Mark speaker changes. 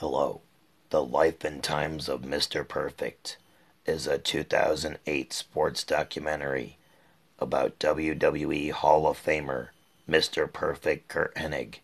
Speaker 1: Hello. The Life and Times of Mr. Perfect is a 2008 sports documentary about WWE Hall of Famer Mr. Perfect Curt Hennig